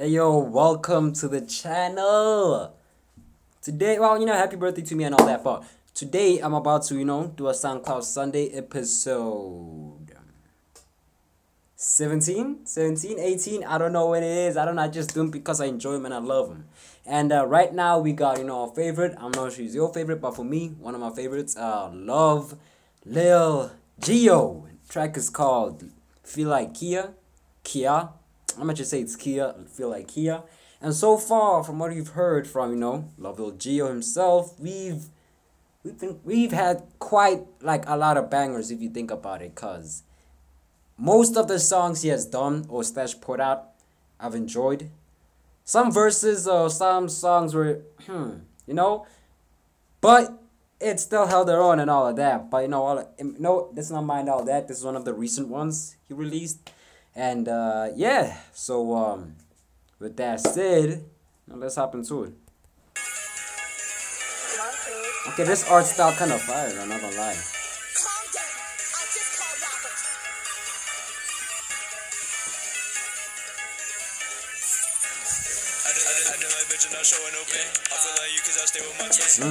Hey yo, welcome to the channel. Today, well, you know, happy birthday to me and all that, but today I'm about to, you know, do a SoundCloud Sunday episode 17, 17, 18. I don't know when it is. I don't know. I just do them because I enjoy them and I love them. And uh, right now we got, you know, our favorite. I'm not sure it's your favorite, but for me, one of my favorites, uh, Love Lil Geo. Track is called Feel Like Kya. Kya I'm gonna just say it's Kya. I Feel like Kya. And so far, from what you've heard from you know Luvlilgeo himself, we've we've been, we've had quite like a lot of bangers if you think about it, cause most of the songs he has done or slash put out, I've enjoyed. Some verses or some songs were hmm, you know, but it still held their own and all of that. But you know, all no, let's not mind all that. This is one of the recent ones he released. And uh, yeah, so um, with that said, let's hop into it. Okay, this art style kind of fire, I'm not gonna lie. Mm.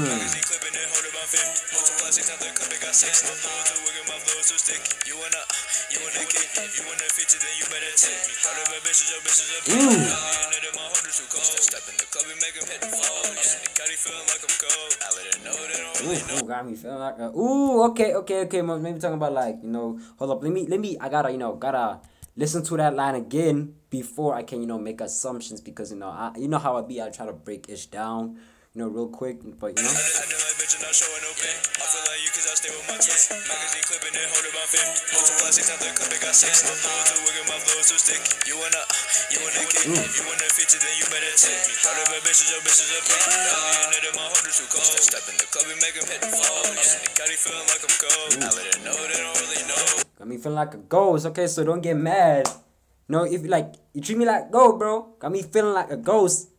You wanna you wanna kick, If you wanna feature, then you better take me. Call them bitches, your bitches up. Ooh. Know my is too cold. Step in the club and make them hit the phone. Got feeling like I'm cold. I let it know they don't really. Ooh, got me feeling like a, ooh, okay, okay, okay. Maybe talking about like, you know, hold up, let me, let me, I gotta, you know, gotta listen to that line again before I can, you know, make assumptions because, you know, I, you know how I be, I try to break ish down you know, real quick, but you know. Me feeling like a ghost. Okay, so don't get mad. No, if like you treat me like go, bro. Got me feeling like a ghost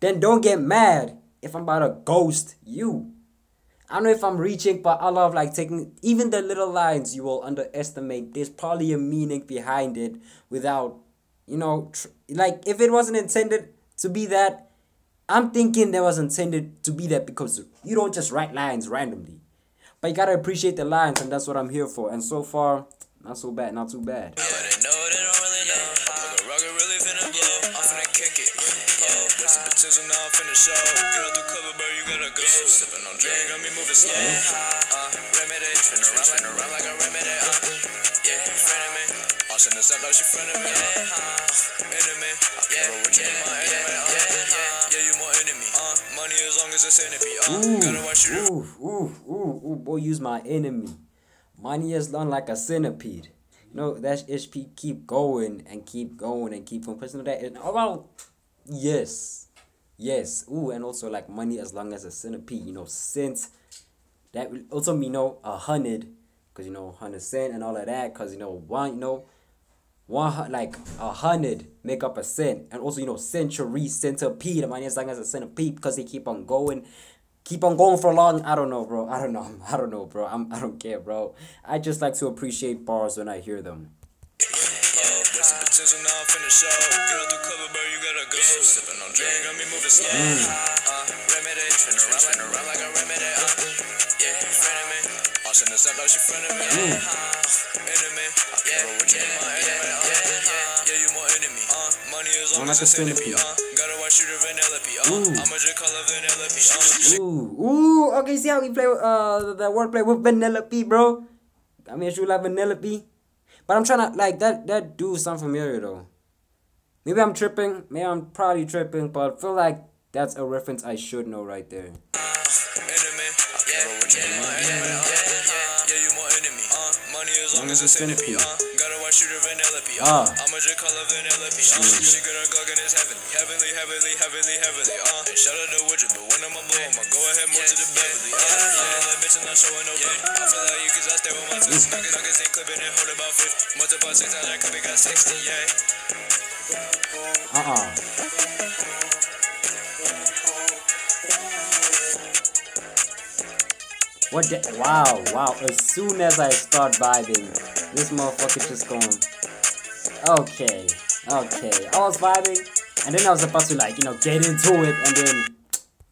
then don't get mad if I'm about to ghost you. I don't know if I'm reaching, but I love like taking even the little lines you will underestimate. There's probably a meaning behind it without, you know, like if it wasn't intended to be that, I'm thinking there was intended to be that because you don't just write lines randomly. But you gotta appreciate the lines, and that's what I'm here for. And so far, not so bad, not too bad. show. Get out the cover, bro, you gotta go. Sipping on drink, got me moving slow. Remedy, spin around, spin around like a remedy. Uh, yeah, friend of me. I'll send this up like she friend of me. Uh, enemy. I care what you my enemy. Yeah, you more enemy. Uh, money as long as it's centipede. Ooh, gotta watch you. Ooh, ooh, ooh, use my enemy. Money is long like a centipede. No, that's HP keep going and keep going and keep on pushing that. And, well, yes. Yes. Ooh, and also like money as long as a centipede, you know, cent. That will also mean, you know, a hundred. Because, you know, hundred cent and all of that. Because, you know, one, you know, one, like a hundred make up a cent. And also, you know, century, centipede. Money as long as a centipede. Because they keep on going. Keep on going for long. I don't know, bro. I don't know. I don't know, bro. I'm, I don't care, bro. I just like to appreciate bars when I hear them. Mm. Mm. Ooh, ooh. Okay, see how we play uh the wordplay with Vanellope, bro. I mean, you like Vanellope, but I'm trying to like that. That dude sound familiar though. Maybe I'm tripping. Maybe I'm probably tripping, but I feel like that's a reference I should know right there. Long 50. Multiple six I be got 60, yeah. Uh-uh. What the? Wow, wow. As soon as I start vibing, this motherfucker just going. Okay, okay. I was vibing, And then I was about to like, you know, get into it and then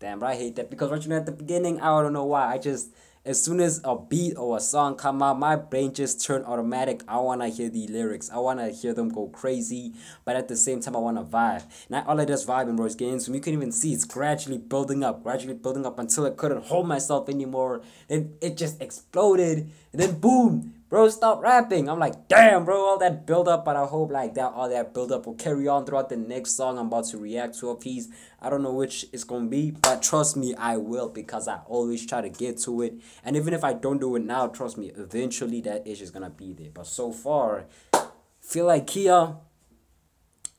damn bro, I hate that because right you know at the beginning, I don't know why. I just as soon as a beat or a song come out, my brain just turn automatic. I wanna hear the lyrics. I wanna hear them go crazy, but at the same time I wanna vibe. Not all I just vibing, bro. It's getting so you can even see it's gradually building up, gradually building up until I couldn't hold myself anymore. And it just exploded, and then boom, bro, stop rapping. I'm like, damn, bro, all that build up, but I hope like that all that build up will carry on throughout the next song I'm about to react to a piece. I don't know which it's gonna be, but trust me, I will because I always try to get to it. And even if I don't do it now, trust me, eventually that is gonna be there. But so far, feel like Kya,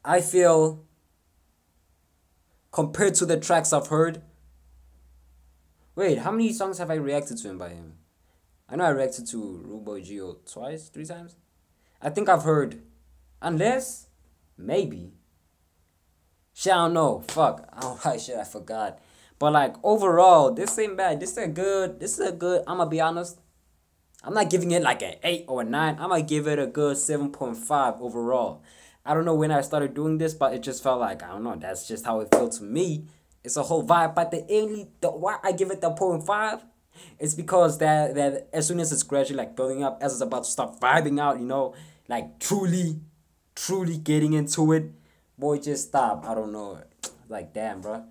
I feel compared to the tracks I've heard. Wait, how many songs have I reacted to him by him? I know I reacted to Rude Boy Geo twice, three times. I think I've heard, unless, maybe. Shit, I don't know. Fuck, I shit I forgot. But like overall, this ain't bad. This is a good. This is a good. I'm gonna be honest. I'm not giving it like an eight or a nine. I'm gonna give it a good seven point five overall. I don't know when I started doing this, but it just felt like I don't know. That's just how it felt to me. It's a whole vibe. But the only the why I give it the point five it's because that that as soon as it's gradually like building up, as it's about to start vibing out, you know, like truly, truly getting into it, boy, just stop. I don't know, like damn, bro.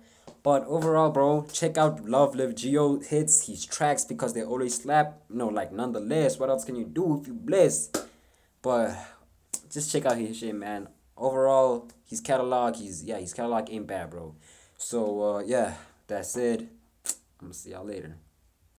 But overall, bro, check out Luvlilgeo hits his tracks because they always slap. You know, like nonetheless, what else can you do if you bless? But just check out his shit, man. Overall, his catalog, he's yeah, his catalog ain't bad, bro. So uh, yeah, that's it. I'm gonna see y'all later.